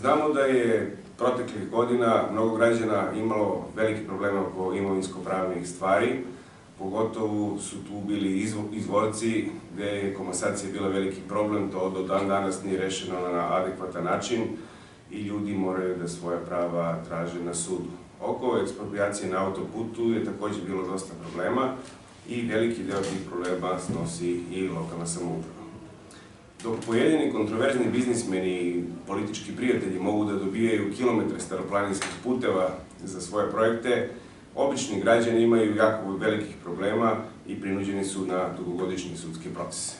Znamo da je proteklih godina mnogo građana imalo velike probleme oko imovinsko-pravnih stvari, pogotovo su tu bili izvorci gde je komasacija bila veliki problem, to do dan danas nije rešeno na adekvatan način i ljudi moraju da svoja prava traže na sudu. Oko ekspropriacije na autoputu je takođe bilo dosta problema i veliki deo tih problema snosi i lokalna samouprava. Dok pojedini kontroverzni biznismeni i politički prijatelji mogu da dobijaju kilometre staroplaninskih puteva za svoje projekte, obični građani imaju jako velikih problema i prinuđeni su na dugogodišnji sudski proces.